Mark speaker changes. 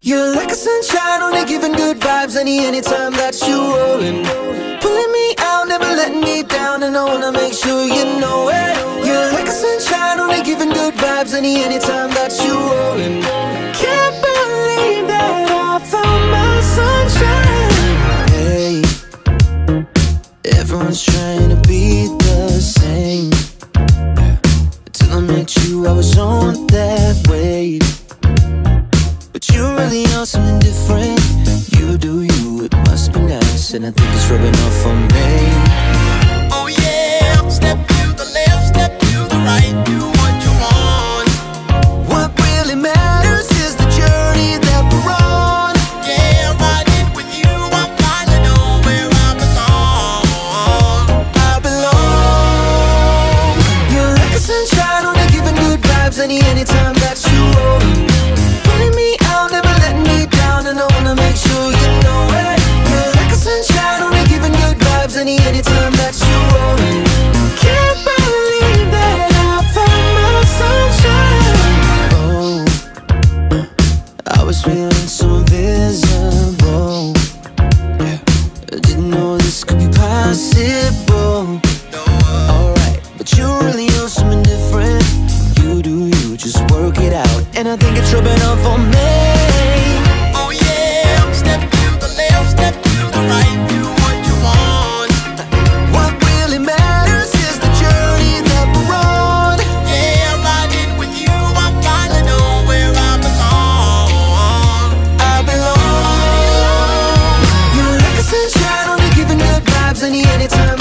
Speaker 1: You're like a sunshine, only giving good vibes any anytime that you rollin'. Pulling me out, never letting me down, and I wanna make sure you know it. You're like a sunshine, only giving good vibes any anytime that you rollin'. Can't believe that I found my sunshine. Hey, everyone's trying to be the same. Till I met you, I was on that wave. You really are something different. You do you, it must be nice, and I think it's rubbing off on me.
Speaker 2: Oh yeah, step to the left, step to the right, do what you want.
Speaker 1: What really matters is the journey that we're on.
Speaker 2: Yeah, riding with you, I'm finally know where I belong.
Speaker 1: I belong. You're like a sunshine, only giving good vibes any anytime that you Alright, but you really something different. You do you, just work it out. And I think it's rubbing off on me. Tanzania anytime